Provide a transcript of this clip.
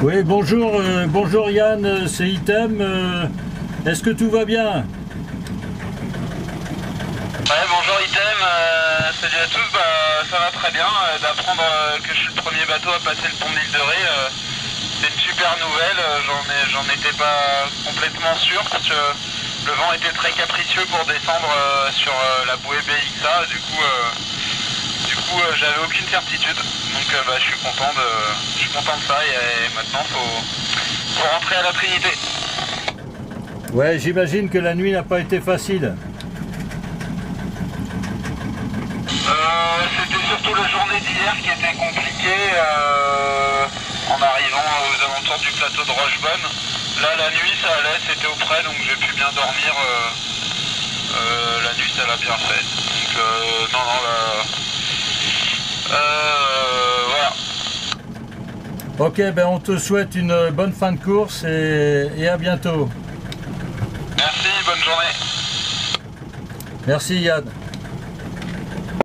Oui, bonjour, euh, bonjour Yann, euh, c'est Item. euh, Est-ce que tout va bien Ouais, bonjour Item, salut à tous, bah, ça va très bien. D'apprendre que je suis le premier bateau à passer le pont d'île de Ré, c'est une super nouvelle. J'en ai- j'en étais pas complètement sûr parce que le vent était très capricieux pour descendre sur la bouée BXA. Du coup, du coup j'avais aucune certitude. Donc bah, je suis content de, je suis content de ça et, maintenant faut, faut rentrer à la Trinité. Ouais, j'imagine que la nuit n'a pas été facile. Euh, C'était surtout la journée d'hier qui était compliquée euh, en arrivant aux alentours du plateau de Rochebonne. Là, la nuit, ça allait, c'était au près, donc j'ai pu bien dormir. euh, la nuit, ça l'a bien fait. Donc, euh, non, non, là. Euh, voilà. Ok, ben on te souhaite une bonne fin de course et, et à bientôt. Merci, bonne journée. Merci Yann.